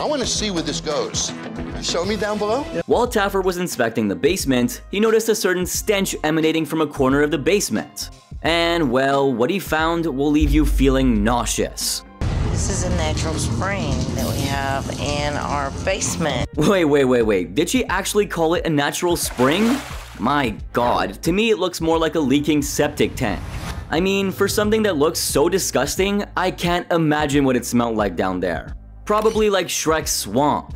I want to see where this goes. Show me down below? While Taffer was inspecting the basement, he noticed a certain stench emanating from a corner of the basement. And well, what he found will leave you feeling nauseous. This is a natural spring that we have in our basement. Wait, wait, wait, wait. Did she actually call it a natural spring? My god, to me it looks more like a leaking septic tank. I mean, for something that looks so disgusting, I can't imagine what it smelled like down there. Probably like Shrek's swamp.